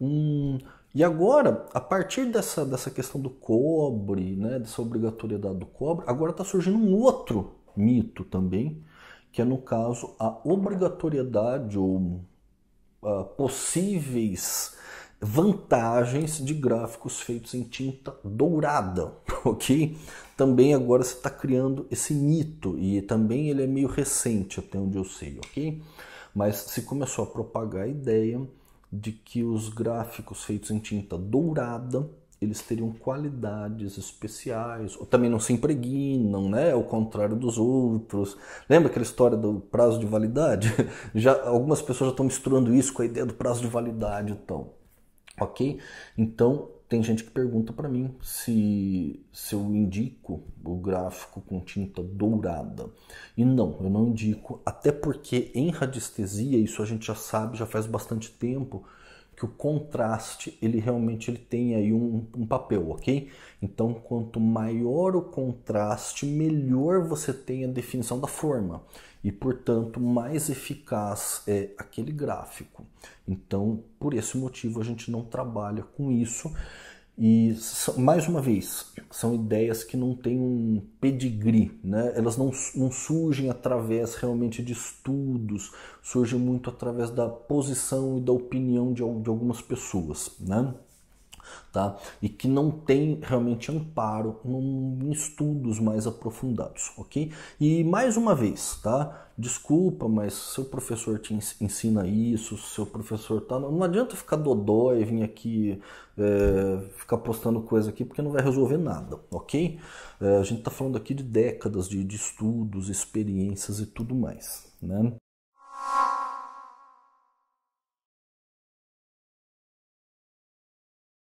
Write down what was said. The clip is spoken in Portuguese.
Um, e agora, a partir dessa, dessa questão do cobre, né, dessa obrigatoriedade do cobre, agora está surgindo um outro mito também, que é no caso a obrigatoriedade ou uh, possíveis vantagens de gráficos feitos em tinta dourada, ok? Também agora você está criando esse mito e também ele é meio recente até onde eu sei, ok? Mas se começou a propagar a ideia de que os gráficos feitos em tinta dourada eles teriam qualidades especiais, ou também não se impregnam, né? Ao contrário dos outros. Lembra aquela história do prazo de validade? Já algumas pessoas já estão misturando isso com a ideia do prazo de validade, então, ok? Então tem gente que pergunta para mim se, se eu indico o gráfico com tinta dourada. E não, eu não indico, até porque em radiestesia, isso a gente já sabe, já faz bastante tempo, que o contraste ele realmente ele tem aí um, um, papel, ok? Então, quanto maior o contraste, melhor você tem a definição da forma e, portanto, mais eficaz é aquele gráfico. Então, por esse motivo, a gente não trabalha com isso. E, mais uma vez, são ideias que não têm um pedigree, né? elas não, não surgem através realmente de estudos, surgem muito através da posição e da opinião de, de algumas pessoas. Né? Tá? E que não tem realmente amparo em estudos mais aprofundados, ok? E mais uma vez, tá? Desculpa, mas seu professor te ensina isso, seu professor tá. Não adianta ficar dodói e vir aqui é, ficar postando coisa aqui porque não vai resolver nada, ok? É, a gente está falando aqui de décadas de, de estudos, experiências e tudo mais, né?